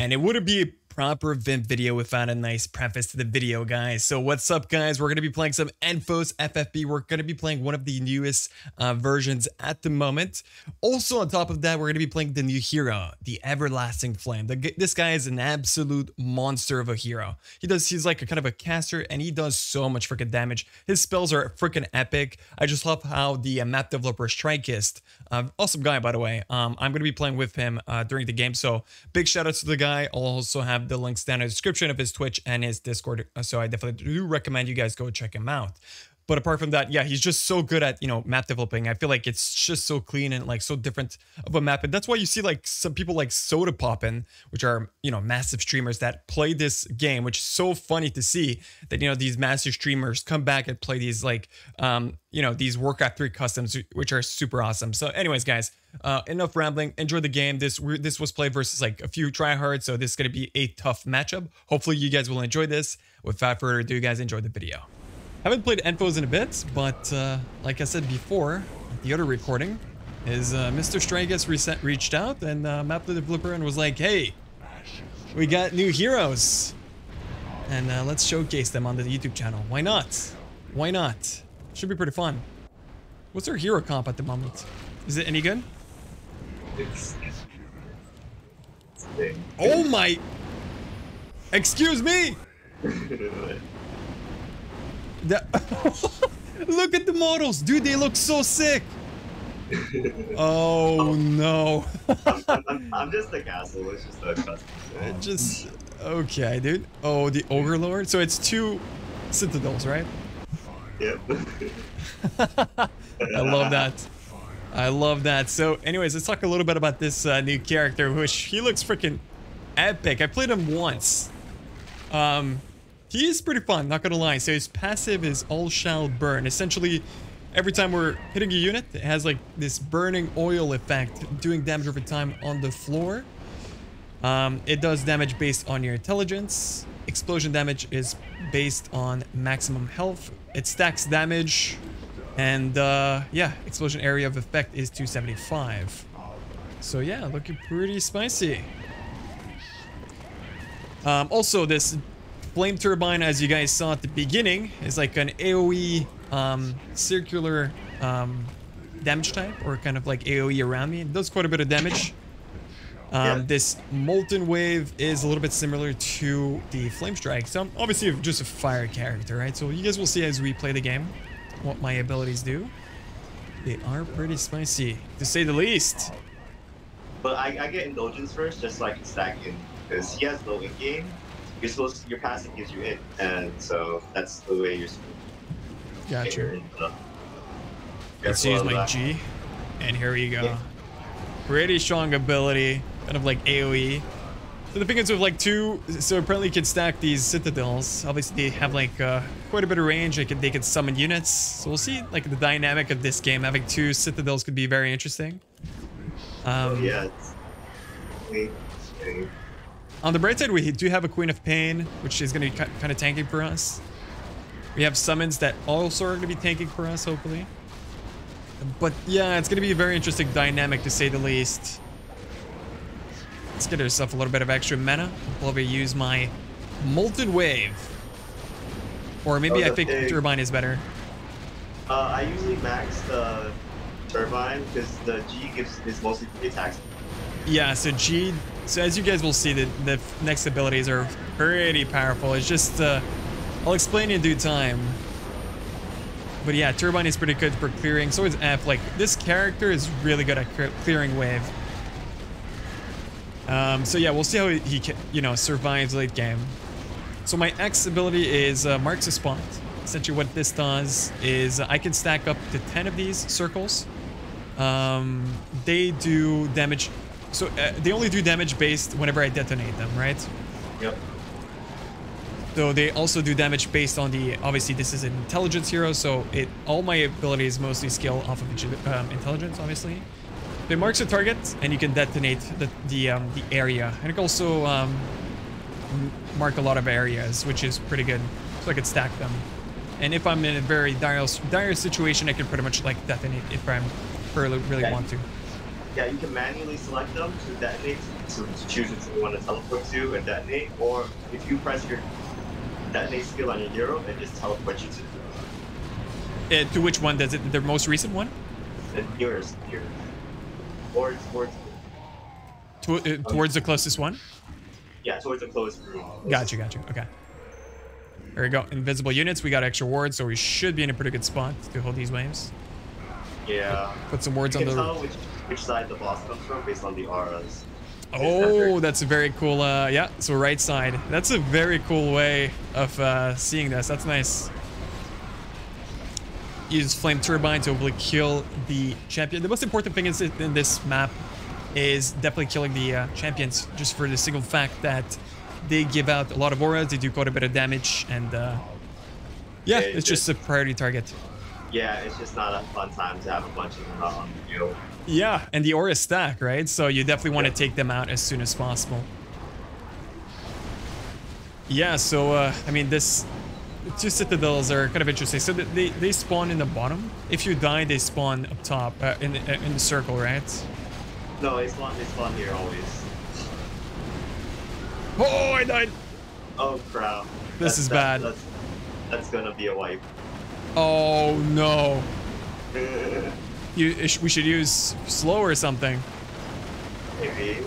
And it wouldn't be proper Vimp video without a nice preface to the video, guys. So what's up, guys? We're going to be playing some Enfos FFB. We're going to be playing one of the newest uh, versions at the moment. Also, on top of that, we're going to be playing the new hero, the Everlasting Flame. The, this guy is an absolute monster of a hero. He does, he's like a kind of a caster, and he does so much freaking damage. His spells are freaking epic. I just love how the uh, map developer Strikest, uh, awesome guy, by the way. Um, I'm going to be playing with him uh, during the game. So big shout out to the guy. I'll also have the links down in the description of his Twitch and his Discord. So I definitely do recommend you guys go check him out. But apart from that, yeah, he's just so good at, you know, map developing. I feel like it's just so clean and like so different of a map. And that's why you see like some people like Sodapoppin, which are, you know, massive streamers that play this game, which is so funny to see that, you know, these massive streamers come back and play these like, um, you know, these Warcraft 3 customs, which are super awesome. So anyways, guys, uh, enough rambling. Enjoy the game. This this was played versus like a few tryhards, so this is going to be a tough matchup. Hopefully you guys will enjoy this. Without further ado, guys, enjoy the video. Haven't played Enfos in a bit, but uh, like I said before, the other recording is uh, Mr. Strikest reached out and uh, mapped the developer and was like, hey, we got new heroes. And uh, let's showcase them on the YouTube channel. Why not? Why not? Should be pretty fun. What's our hero comp at the moment? Is it any good? It's... Oh my... Excuse me! Look at the models, dude. They look so sick. oh, no. I'm, I'm, I'm, just a castle. It's just a custom. Just okay, dude. Oh, the ogre lord. So it's two citadels, right? Yep. I love that. I love that. So, anyways, let's talk a little bit about this uh, new character, which he looks freaking epic. I played him once. Um, he is pretty fun, not gonna lie. So his passive is All Shall Burn. Essentially, every time we're hitting a unit, it has like this burning oil effect, doing damage over time on the floor. Um, it does damage based on your intelligence. Explosion damage is based on maximum health. It stacks damage. And uh, yeah, explosion area of effect is 275. So yeah, looking pretty spicy. Um, also, this Flame Turbine, as you guys saw at the beginning, is like an AoE um, circular um, damage type, or kind of like AoE around me. It does quite a bit of damage. Um, yeah. This Molten Wave is a little bit similar to the Flame Strike. So I'm obviously just a fire character, right? So you guys will see as we play the game what my abilities do. They are pretty spicy, to say the least. But I, I get Indulgence first, just so I can stack in. Because he has low in-game, you're supposed your passive gives you in, and so that's the way you're supposed to gotcha. Let's use my G, and here we go. Yeah. Pretty strong ability, kind of like AoE. So the is with like two, so apparently you can stack these citadels. Obviously they have like uh, quite a bit of range. They can, they can summon units. So we'll see like the dynamic of this game. Having two citadels could be very interesting. Um, oh, yeah. On the bright side, we do have a Queen of Pain, which is going to be kind of tanking for us. We have summons that also are going to be tanking for us, hopefully. But yeah, it's going to be a very interesting dynamic to say the least. Let's get ourselves a little bit of extra mana. I'll probably use my Molten Wave. Or maybe oh, I think Turbine is better. Uh, I usually max the Turbine because the G gives is mostly attacks. Yeah, so G so as you guys will see, the, the next abilities are pretty powerful. It's just, uh, I'll explain in due time. But yeah, Turbine is pretty good for clearing. So is F. Like, this character is really good at clearing wave. Um, so yeah, we'll see how he, you know, survives late game. So my X ability is uh, Marks a Spot. Essentially what this does is I can stack up to 10 of these circles. Um, they do damage so uh, they only do damage based whenever I detonate them, right? Yep. So they also do damage based on the, obviously this is an intelligence hero, so it all my abilities mostly scale off of um, intelligence, obviously. It marks a target, and you can detonate the the, um, the area. And it can also um, mark a lot of areas, which is pretty good. So I can stack them. And if I'm in a very dire, dire situation, I can pretty much like detonate if I'm really, really want to. Yeah, you can manually select them to detonate to, to choose which you want to teleport to and detonate, or if you press your detonate skill on your hero, it just teleports you to Uh, to which one does it? The most recent one? the nearest here. Or towards To, uh, towards the closest one? yeah, towards the closest room. Gotcha, gotcha. Okay. There we go. Invisible units. We got extra wards, so we should be in a pretty good spot to hold these waves. Yeah. Put some wards You on the. tell which which side the boss comes from based on the auras. Oh, that's a very cool. Uh, yeah, so right side. That's a very cool way of uh, seeing this. That's nice. Use flame turbine to hopefully kill the champion. The most important thing is in this map is definitely killing the uh, champions, just for the single fact that they give out a lot of auras. They do quite a bit of damage, and uh, yeah, Yeah, it's just a priority target. Yeah, it's just not a fun time to have a bunch of them on the field. Yeah, and the aura stack, right? So you definitely want to take them out as soon as possible. Yeah, so uh, I mean, this two citadels are kind of interesting. So they they spawn in the bottom. If you die, they spawn up top uh, in the, uh, in the circle, right? No, they spawn they spawn here always. Oh, I died. Oh crap. This is bad. That's, that's gonna be a wipe. Oh no. You we should use slow or something. Maybe.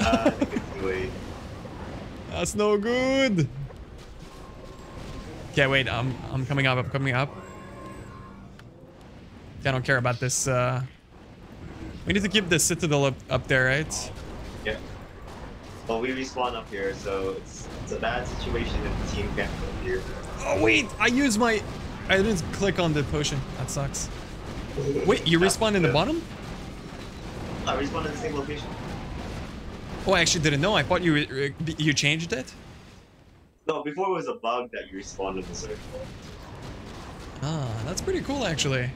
Uh, I think it's too late. That's no good. Okay, wait. I'm I'm coming up. I'm coming up. I don't care about this. Uh, we need to keep the citadel up, up there, right? Yeah. Well, we respawn up here, so it's it's a bad situation if the team can't go here. Oh wait, I used my. I didn't click on the potion. That sucks. Wait, you respawn in the bottom? I respawn in the same location. Oh, I actually didn't know. I thought you uh, you changed it. No, before it was a bug that you respawned in the circle. Ah, that's pretty cool, actually.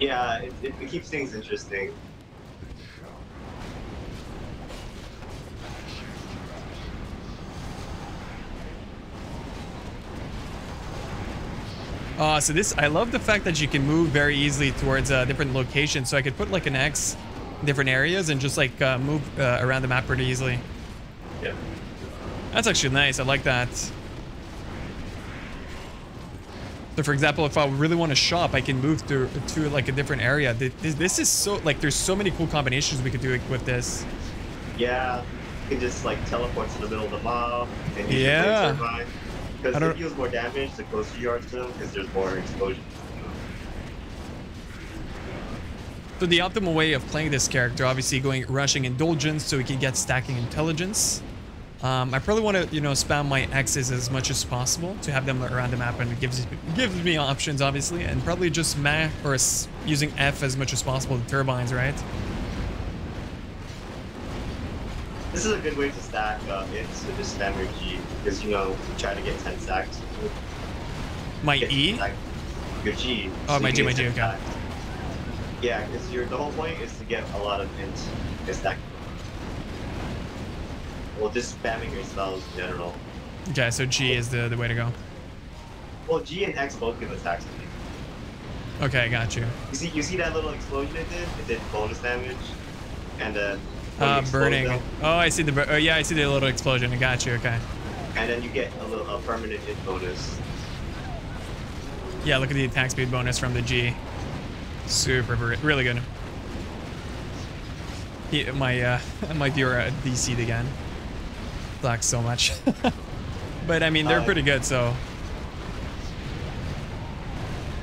Yeah, it, it, it keeps things interesting. Uh, so this, I love the fact that you can move very easily towards uh, different locations. So I could put like an X in different areas and just like uh, move uh, around the map pretty easily. Yeah. That's actually nice. I like that. So for example, if I really want to shop, I can move to to like a different area. This, this is so like there's so many cool combinations we could do with this. Yeah, you can just like teleport to the middle of the mob and Yeah. Your turbine. I Because it deals more damage the closer you are to them, because there's more explosions. So the optimal way of playing this character, obviously going rushing indulgence so we can get stacking intelligence. Um, I probably want to, you know, spam my X's as much as possible to have them around the map, and it gives gives me options, obviously, and probably just ma or s- using F as much as possible. The turbines, right? This is a good way to stack uh, it, so just spam your G, because you know, you try to get 10 stacks. My Get E. Your G. Oh, so my G, my G, okay. stacks. Yeah, because your the whole point is to get a lot of int to stack. Well, just spamming your spells in general. Okay, so G is the the way to go. Well, G and X both give attack speed. Okay, I got you. You see, you see that little explosion it did? It did bonus damage, and you Uh, burning. them, Oh, I see the. Oh, yeah, I see the little explosion. I got you. Okay. And then you get a little a permanent hit bonus. Yeah, look at the attack speed bonus from the G. Super, really good. He, my uh, my viewer uh, DC'd again. Sucks so much. but I mean, they're Uh, pretty good, so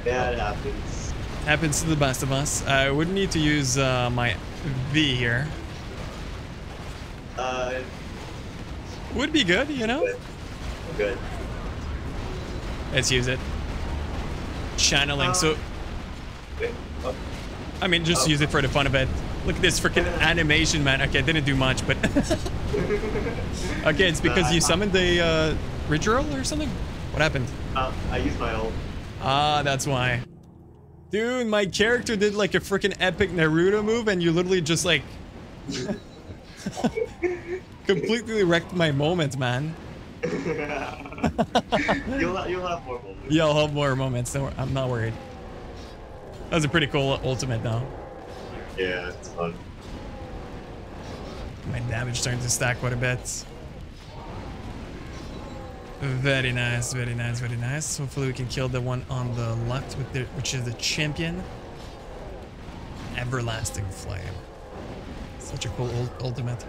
Yeah, it happens. happens to the best of us. I would need to use uh, my V here. Uh, Would be good, you know. good. Good. Let's use it. Channeling. Uh, So Wait, oh, I mean, just oh. use it for the fun of it. Look at this freaking animation, man. Okay, I didn't do much, but okay, it's because Nah, you summoned the uh, ritual or something. What happened? uh, I used my ult. Ah, that's why. Dude, my character did like a freaking epic Naruto move, and you literally just like completely wrecked my moment, man. you'll, you'll have more moments. Yeah, I'll have more moments. Don't I'm not worried. That was a pretty cool ultimate, though. Yeah, it's fun. My damage starting to stack quite a bit. Very nice, very nice, very nice. Hopefully we can kill the one on the left, with the, which is the champion. Everlasting Flame. Such a cool ultimate.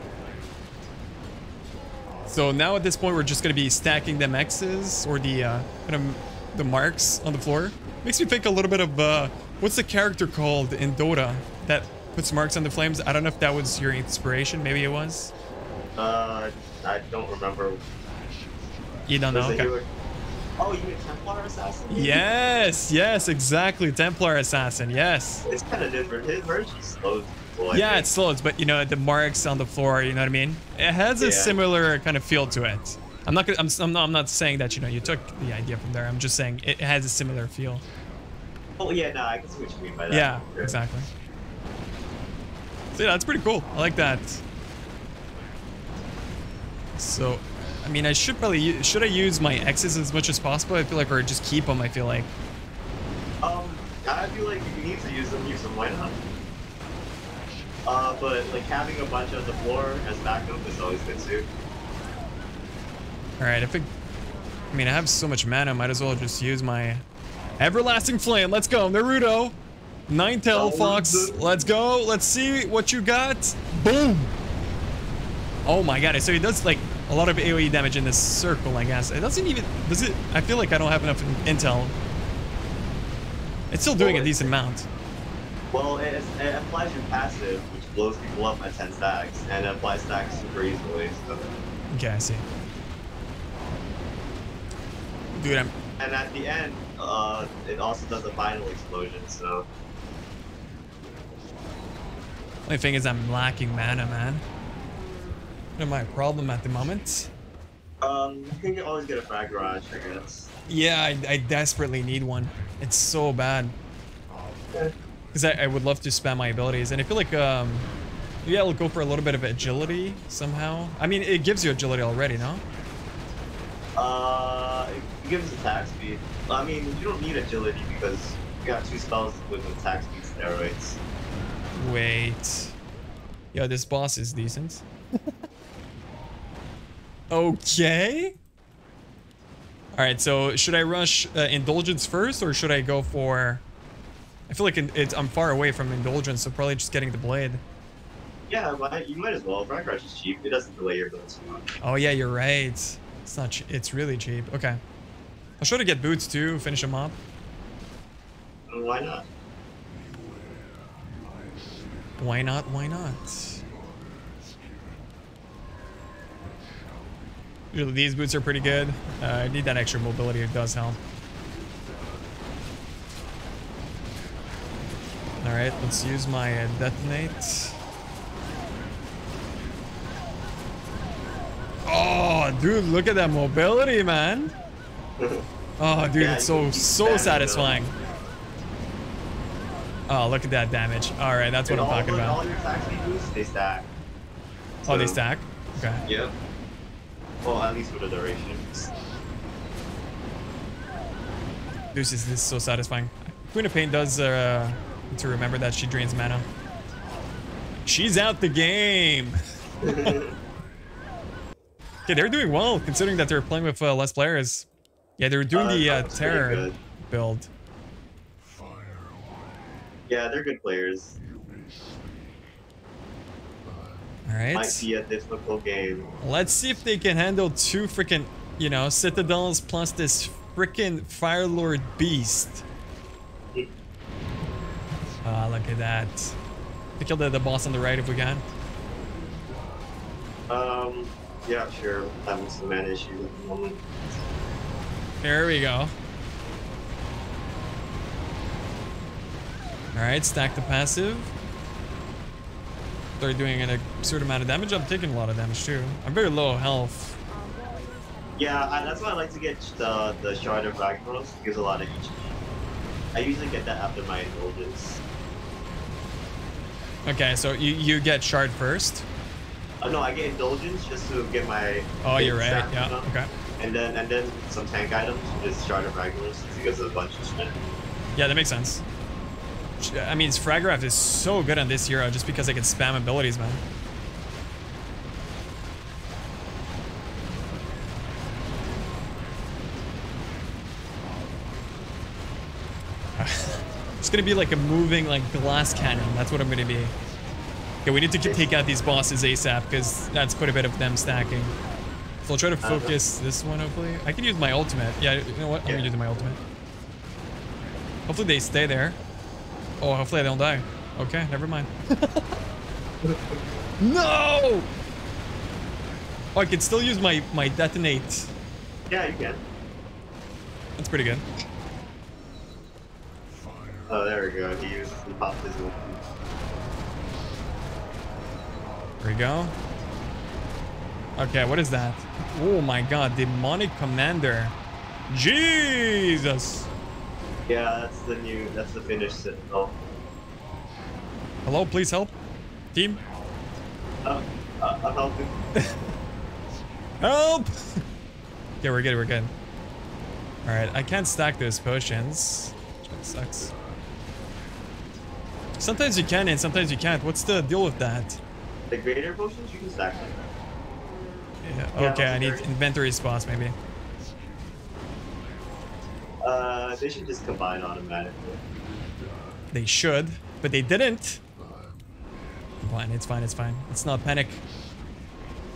So now at this point, we're just going to be stacking them X's or the uh, kind of the marks on the floor. Makes me think a little bit of uh, what's the character called in Dota that puts marks on the flames? I don't know if that was your inspiration. Maybe it was. Uh, I don't remember. You don't know? Okay. Oh, you mean Templar Assassin? Yes, yes, exactly. Templar Assassin, yes. It's kind of different. His version slows yeah, it slows, but you know, the marks on the floor, you know what I mean? It has a Yeah. similar kind of feel to it. I'm not, I'm, I'm not, I'm not saying that, you know, you took the idea from there. I'm just saying it has a similar feel. Oh yeah, no, I can see what you mean by that. Yeah, Sure. exactly. So yeah, that's pretty cool. I like that. So, I mean, I should probably, should I use my X's as much as possible? I feel like, or just keep them, I feel like. Um, I feel like if you need to use them, use them. Why not? Uh, but like having a bunch on the floor as backup is always good too. All right, I think, I mean, I have so much mana, might as well just use my Everlasting Flame. Let's go, Naruto. Ninetale Oh, Fox, let's go. Let's see what you got. Boom. Oh my god, so he does like a lot of AoE damage in this circle, I guess. It doesn't even, does it, I feel like I don't have enough intel. It's still doing a decent amount. Well, it, it applies your passive, which blows people up at 10 stacks, and it applies stacks super easily. So. Okay, I see. Dude, I'm, And at the end, uh, it also does a final explosion. So only thing is I'm lacking mana, man. What am my problem at the moment? um, you can always get a frag garage, I guess. Yeah, I, I desperately need one. It's so bad. Because I, I would love to spam my abilities, and I feel like, um, yeah, I'll go for a little bit of agility somehow. I mean, it gives you agility already, no? Uh, it gives attack speed. I mean, you don't need agility because you got two spells with attack speed steroids. Wait. Yo, this boss is decent. okay. All right, so should I rush uh, Indulgence first, or should I go for... I feel like in- it's, I'm far away from Indulgence, so probably just getting the Blade. Yeah, you might as well. Frag garage is cheap. It doesn't delay your build too much. Oh yeah, you're right. It's not. Ch it's really cheap. Okay. I'll try to get boots too. Finish them up. Why not? Why not? Why not? These boots are pretty good. Uh, I need that extra mobility. It does help. All right, let's use my uh, detonate. Oh, dude, look at that mobility, man. Oh, dude, Yeah, it's so so spam it, though. satisfying. Oh, look at that damage. All right, that's what And I'm talking the- All about. your attack speed boosts, they stack. Oh, they stack. Okay. Yep. Well, at least for the duration. This is, this is so satisfying. Queen of Pain does uh, need to remember that she drains mana. She's out the game. okay, they're doing well considering that they're playing with uh, less players. Yeah, they're doing Uh, the uh, terror build. Yeah, they're good players. All right. Might be a difficult game. Let's see if they can handle two freaking, you know, citadels plus this freaking Fire Lord beast. Ah, look at that. We kill the, the boss on the right if we can. Um, yeah, sure. Having some man issues at the moment. There we go. Alright, stack the passive. Start doing an absurd amount of damage. I'm taking a lot of damage too. I'm very low health. Yeah, I, that's why I like to get the the Shard of Ragnaros. It gives a lot of HP. I usually get that after my indulgence. Okay, so you, you get shard first. Oh no, I get indulgence just to get my. Oh, you're right. Yeah, okay. And then and then some tank items, just Shard of because of a bunch of shit. Yeah, that makes sense. I mean, Fragraft is so good on this hero just because I can spam abilities, man. Gonna be like a moving like glass cannon. That's what I'm gonna be. Okay, we need to take out these bosses ASAP because that's quite a bit of them stacking. So I'll try to Uh-huh. focus this one hopefully. I can use my ultimate. Yeah, you know what? I'm gonna use my ultimate. Hopefully they stay there. Oh, hopefully I don't die. Okay, never mind. no! Oh, I can still use my, my detonate. Yeah, you can. That's pretty good. Oh, there we go. He used he popped his. There we go. Okay, what is that? Oh my god, demonic commander. Jesus! Yeah, that's the new. That's the finished Citadel. Hello, please help. Team, Oh, uh, I'm helping. help! okay, we're good, we're good. Alright, I can't stack those potions. Which sucks. Sometimes you can and sometimes you can't. What's the deal with that? The greater potions you can stack them. Yeah, Yeah, okay, I need inventory spots maybe. Uh, they should just combine automatically. They should, but they didn't. Fine, it's fine, it's fine. It's not panic.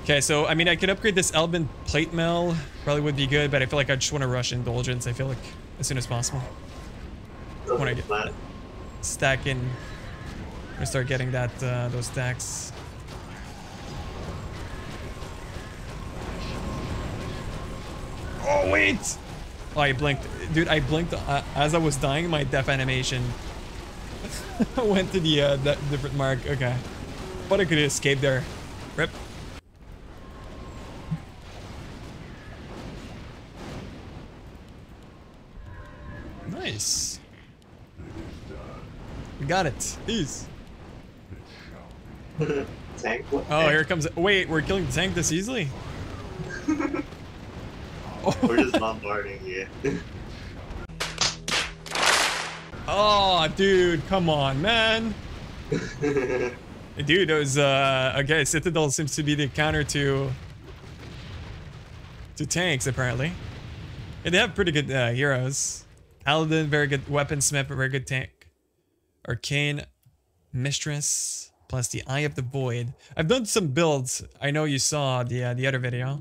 Okay, so I mean, I could upgrade this Elbin plate mill. Probably would be good, but I feel like I just want to rush indulgence. I feel like as soon as possible. When I get Plan. stack in, Gonna start getting that uh, those stacks. Oh wait! Oh, I blinked, dude. I blinked uh, as I was dying. My death animation went to the uh, different mark. Okay, but I could escape there. Rip. Nice. We got it. Ease. Tank. What Oh, tank? here comes. Wait, we're killing the tank this easily? We're just bombarding you. Oh, dude, come on, man. Dude, those uh okay, Citadel seems to be the counter to to tanks apparently. And they have pretty good uh, heroes. Paladin, very good weaponsmith, very good tank. Arcane Mistress plus the Eye of the Void. I've done some builds. I know you saw the uh, the other video.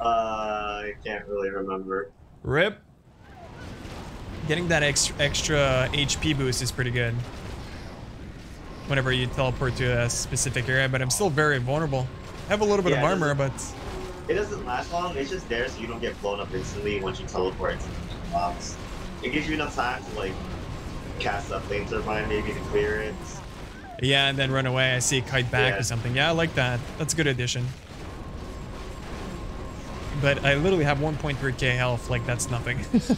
uh, I can't really remember. Rip. Getting that extra extra HP boost is pretty good. Whenever you teleport to a specific area, but I'm still very vulnerable. I have a little bit Yeah, of armor, but It doesn't last long. It's just there so you don't get blown up instantly once you teleport into the box. It gives you enough time to like cast a flame turbine maybe to clear it. Yeah, and then run away. I see a kite back Yeah. or something. Yeah, I like that. That's a good addition. But I literally have 1.3k health. Like that's nothing.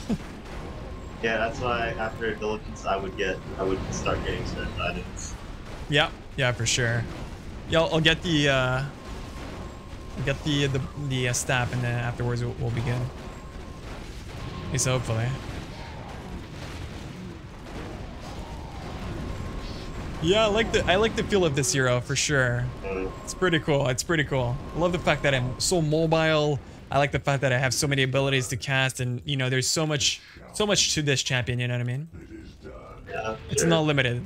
Yeah, that's why after diligence I would get I would start getting certain items. yeah, yeah, for sure. Yeah, I'll, I'll get the uh, I'll get the the the uh, staff, and then afterwards we'll, we'll be good. At least hopefully. Yeah, I like the I like the feel of this hero for sure. Mm. It's pretty cool. It's pretty cool. I love the fact that I'm so mobile. I like the fact that I have so many abilities to cast, and you know, there's so much, so much to this champion. You know what I mean? Yeah, It's sure. not limited.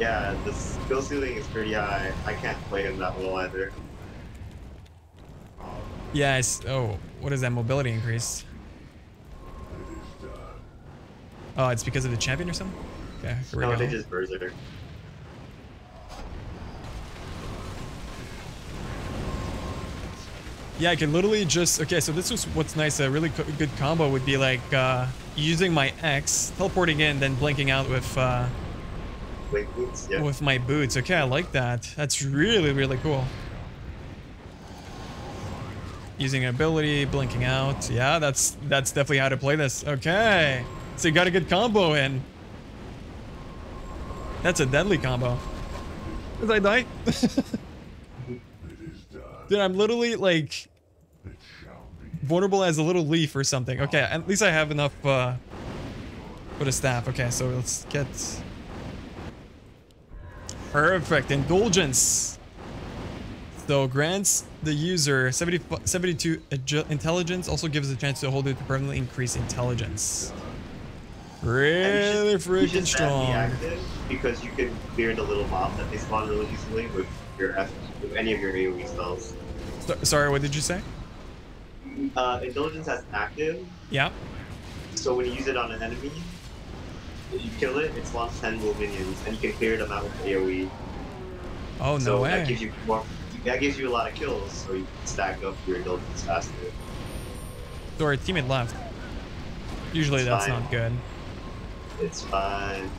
Yeah, the skill ceiling is pretty high. I can't play him that well either. Yeah. It's, oh, what is that mobility increase? Oh, it's because of the champion or something. Okay, here we No, go. they just berserk. Yeah, I can literally just okay. So this was what's nice. A really co good combo would be like uh, using my X, teleporting in, then blinking out with uh, boots, yeah. with my boots. Okay, I like that. That's really really cool. Using an ability, blinking out. Yeah, that's that's definitely how to play this. Okay, so you got a good combo in. That's a deadly combo. Did I die? Dude, I'm literally like vulnerable as a little leaf or something. Okay, at least I have enough uh, for the staff. Okay, so let's get perfect indulgence. So grants the user 70, 72 intelligence. Also gives a chance to hold it to permanently increase intelligence. Really freaking should set the strong. because you can clear the little mob that they spawn really easily with your F, with any of your AoE spells. So- sorry, what did you say? Uh, Indulgence has active, Yeah. so when you use it on an enemy, if you kill it, it spawns 10 little minions, and you can clear them out with AoE. Oh, no so that gives you more. That gives you a lot of kills, so you can stack up your indulgence faster. So our teammate left. Usually It's that's fine. not good. It's fine.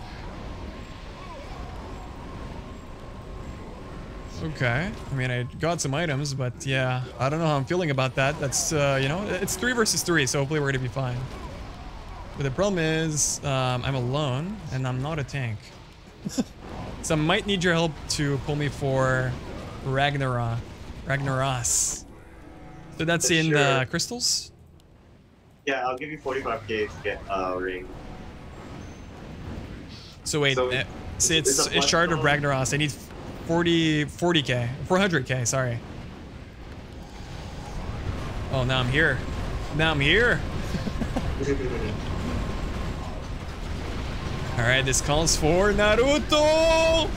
Okay. I mean, I got some items, but yeah, I don't know how I'm feeling about that. That's, uh, you know, it's three versus three, so hopefully we're gonna be fine. But the problem is, um, I'm alone, and I'm not a tank. so I might need your help to pull me for Ragnarok. Ragnaros. So that's in the Sure. crystals? Yeah, I'll give you 45k to get a uh, ring. So wait, So uh, so it's- it's, it's Shard of. Ragnaros. I need 40, 40k, 400k, sorry. Oh, now I'm here. Now I'm here. All right, this calls for Naruto.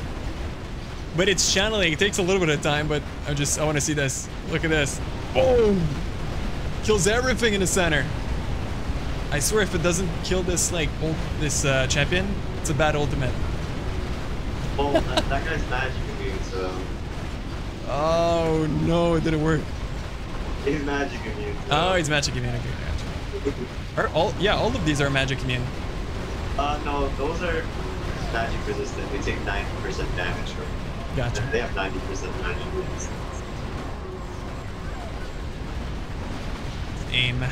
But it's channeling. It takes a little bit of time, but I just I want to see this. Look at this. Boom! Kills everything in the center. I swear, if it doesn't kill this like ult, this uh, champion, it's a bad ultimate. well, that, that guy's magic immune, so Oh no, it didn't work. he's magic immune. So. Oh, he's magic immune. Okay, gotcha. Are all yeah, all of these are magic immune. Uh, no, those are magic resistant. They take 90% damage from. Gotcha. They have 90% magic resistance. Aim.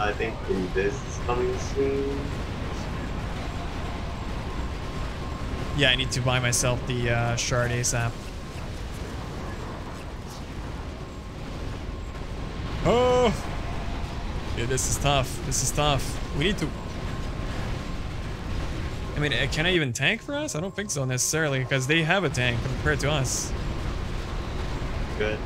I think this is coming soon. Yeah, I need to buy myself the uh, shard ASAP. Oh! Yeah, this is tough. This is tough. We need to... I mean, uh, can I even tank for us? I don't think so necessarily, because they have a tank compared to us. Good.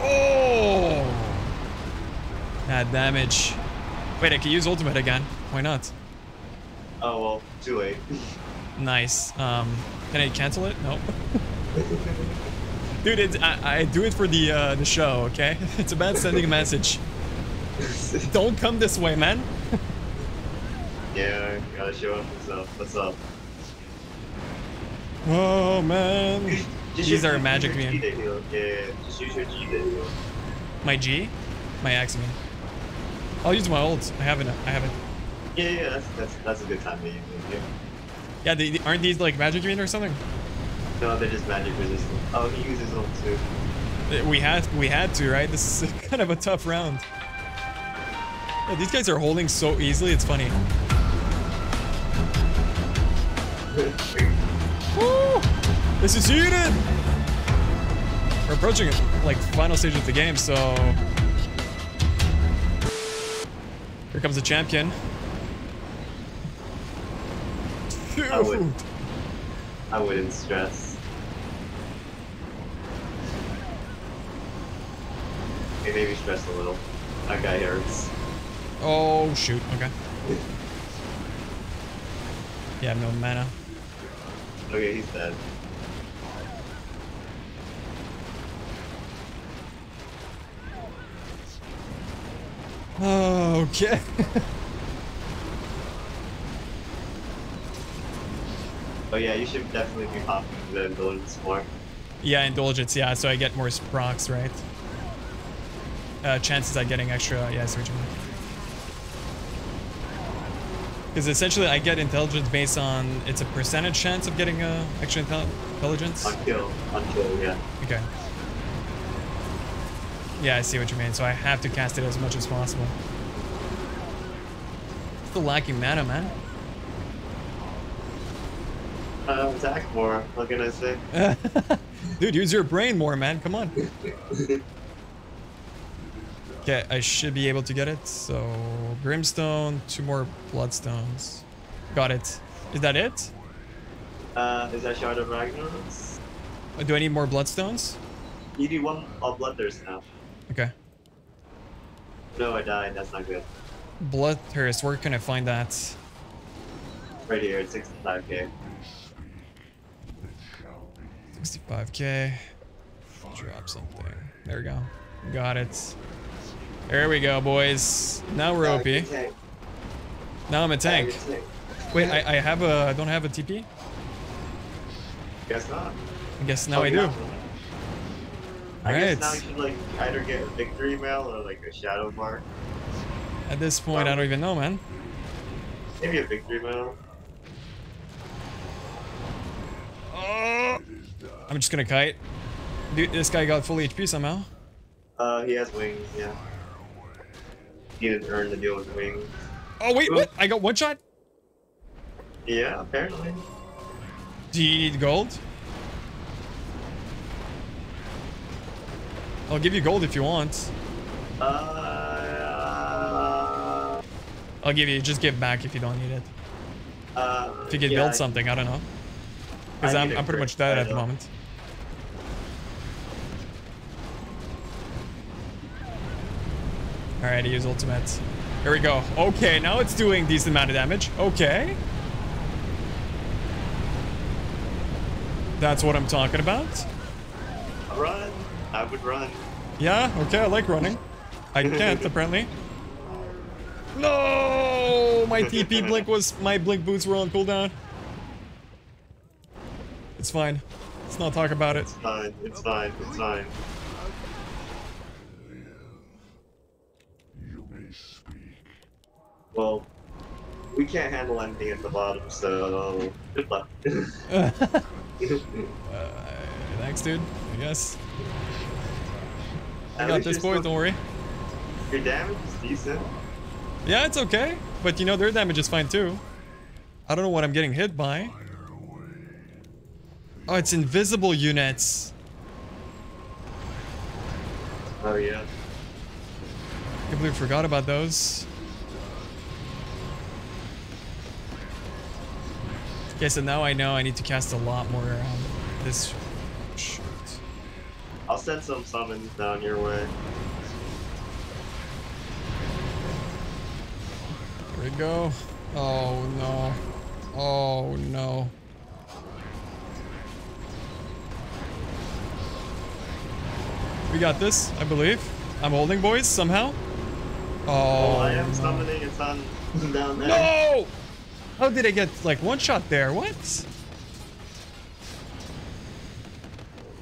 Oh! Damage. Wait, I can use ultimate again. Why not? Oh well, too late. Nice. Um, can I cancel it? No. Dude, it, I, I do it for the uh, the show, okay? It's about sending a message. Don't come this way, man. yeah, gotta show up yourself. What's up? Oh man. These are magic man. G immune. to heal. Yeah, yeah, just use your G. My G, my axe immune. I'll use my ult. I haven't. I haven't. Yeah, yeah, that's that's, that's a good time to use it. Yeah. Yeah, they, they- aren't these like magic immune or something? No, they're just magic resistant. Oh, he uses them too. Uh, We had we had to, right? This is kind of a tough round. Yeah, these guys are holding so easily. It's funny. Woo! This is heated! We're approaching like final stage of the game, so here comes the champion. I would. Dude. I wouldn't stress. Made me stress a little. That guy hurts. Oh shoot. Okay. Yeah, no mana. Okay, he's dead. Oh, okay. Oh yeah, you should definitely be popping the indulgence more. yeah, indulgence. Yeah, so I get more procs, right? Uh, chances at getting extra. Yeah, I see what you mean. Because essentially, I get intelligence based on it's a percentage chance of getting uh, extra intel intelligence. On kill, on kill, yeah. Okay. Yeah, I see what you mean. So I have to cast it as much as possible. Still lacking mana, man. Uh, attack more. What can I say? Dude, use your brain more, man. Come on. Okay, I should be able to get it. So, Grimstone, two more Bloodstones. Got it. Is that it? Uh, is that Shard of Ragnaros? Uh, Do I need more bloodstones? You need one oh, Bloodthirst now. Okay. No, I died. That's not good. Bloodthirst, where can I find that? Right here, 65k. 65k. Drop something. There we go. Got it. There we go, boys. Now we're OP. Now I'm a tank. Wait, I, I have a. I don't have a TP. Guess not. I guess now Oh, I do. I guess now you should like either get a victory mail or like a shadow mark. At this point, I don't even know, man. Maybe a victory mail. Oh, I'm just gonna kite. Dude, this guy got full HP somehow. Uh, he has wings, yeah. He didn't earn the deal with wings. Oh wait, what? I got one shot. Yeah, apparently. Do you need gold? I'll give you gold if you want. Uh, I'll give you. Just give back if you don't need it. uh, If you can yeah, build something, I don't know. Because I I'm, I'm pretty much dead at the moment. Alright, he used ultimate. Here we go. Okay, now it's doing decent amount of damage. Okay. That's what I'm talking about. Run! I would run. Yeah, okay, I like running. I can't, apparently. No! My TP blink was... My blink boots were on cooldown. It's fine. Let's not talk about it. It's fine, it's fine, it's fine. Well, we can't handle anything at the bottom, so good luck. Uh, thanks, dude. I guess. I got this, still- Don't worry. Your damage is decent. Yeah, it's okay. But you know, their damage is fine too. I don't know what I'm getting hit by. Oh, it's invisible units. Oh yeah. I completely forgot about those. Okay, so now I know I need to cast a lot more um, this. I'll send some summons down your way. We go. Oh no. Oh no. We got this, I believe. I'm holding, boys, somehow. Oh, Oh, I am no. summoning a sun down there. No! How did I get like one shot there? What?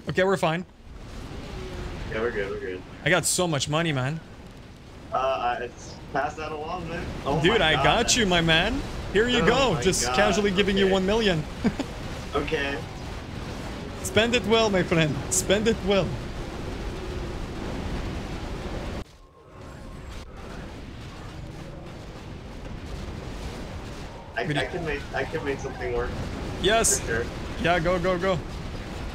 Okay, we're fine. Yeah, we're good, we're good. I got so much money, man. Uh, it's pass that along, man. Oh Dude, I God, got you, my man. Here you Oh go. Just God, casually giving you one million. Okay. Spend it well, my friend. Spend it well. I, I can make I can make something work Yes. sure. Yeah, go, go, go.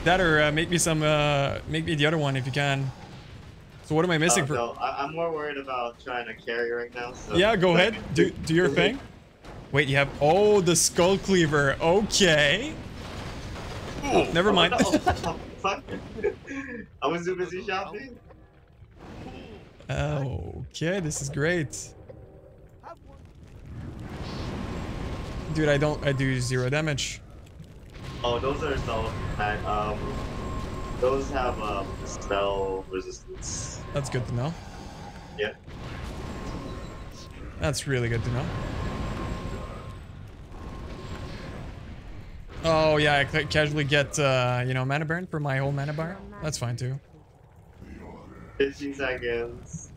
That or uh, make me some, uh, make me the other one if you can. So what am I missing Uh, for? no, I, I'm more worried about trying to carry right now. So Yeah, go ahead. Do, do your thing. Wait, you have, oh, the skull cleaver. Okay. Never mind. Oh, no. I was too busy shopping. okay, this is great. Dude, I don't, I do zero damage. Oh, those are so bad. Um, those have um spell resistance. That's good to know. Yeah. That's really good to know. Oh yeah, I ca- casually get uh, you know mana burn for my whole mana bar. That's fine too. 15 seconds.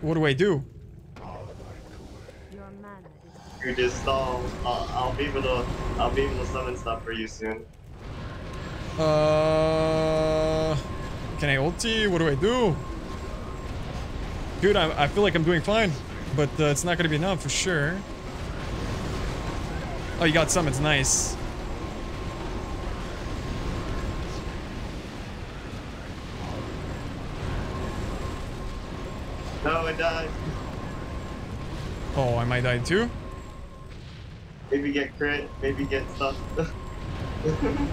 What do I do? Your mana is You just stall. I'll, I'll be able to. I'll be able to summon stuff for you soon. Uh, can I ulti? What do I do? Dude, I, I feel like I'm doing fine, but uh, it's not gonna be enough for sure. Oh, you got summons, nice. No, I died. Oh, I might die too. maybe get crit, maybe get stuff.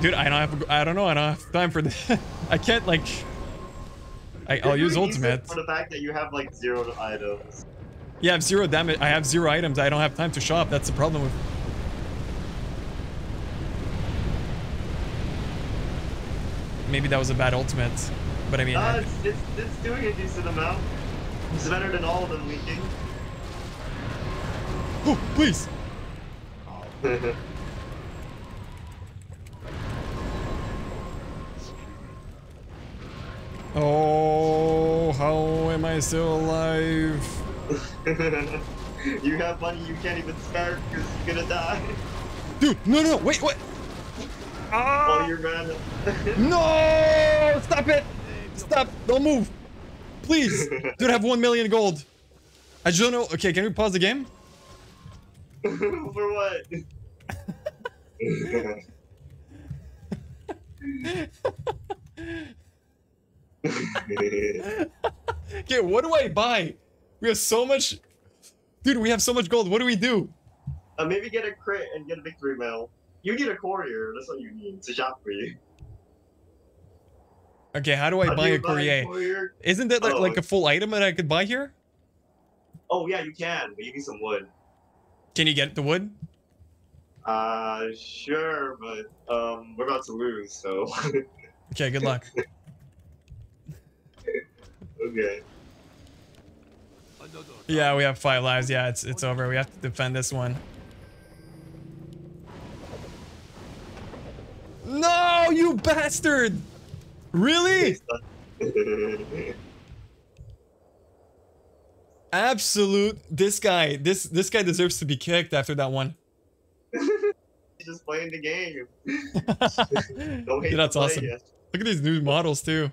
Dude, I don't have. I don't know. I don't have time for this. I can't like. I, I'll use ultimate. For the fact that you have like zero items. Yeah, I have zero damage. I have zero items. I don't have time to shop. That's the problem with. Maybe that was a bad ultimate, but I mean, Uh, it's, it's, it's doing a decent amount. It's better than all of them leaking. oh, please. Oh, how am I still alive? you have money you can't even spare because you're gonna die. Dude, no, no, wait, what? Oh, ah! All your mana. No! Stop it! Stop! Don't move! Please! Dude, I have one million gold. I just don't know. Okay, can we pause the game? For what? Okay, what do I buy? We have so much. Dude, we have so much gold. What do we do? uh, maybe get a crit and get a victory medal. You need a courier. That's what you need to shop for you. Okay, how do I How do buy you a courier? courier? Isn't that like, Oh. like a full item that I could buy here? Oh yeah, you can, but you need some wood. Can you get the wood? Uh, sure, but um, we're about to lose, so Okay, good luck. Okay. Yeah, we have five lives. Yeah, it's it's over. We have to defend this one. No, you bastard! Really? Absolute. This guy. This this guy deserves to be kicked after that one. He's just playing the game. Don't hate Dude, that's the play awesome. yet. Look at these new models too.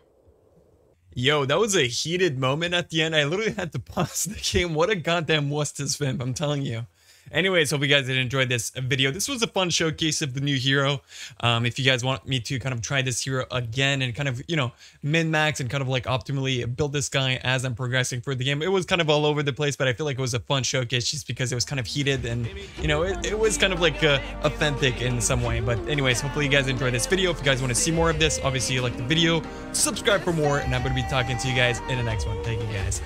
Yo, that was a heated moment at the end. I literally had to pause the game. What a goddamn wuss this film, I'm telling you. Anyways, hope you guys did enjoy this video. This was a fun showcase of the new hero. Um, if you guys want me to kind of try this hero again and kind of, you know, min-max and kind of like optimally build this guy as I'm progressing through the game, it was kind of all over the place, but I feel like it was a fun showcase just because it was kind of heated and, you know, it, it was kind of like uh, authentic in some way. But anyways, hopefully you guys enjoyed this video. If you guys want to see more of this, obviously you like the video, subscribe for more, and I'm going to be talking to you guys in the next one. Thank you guys.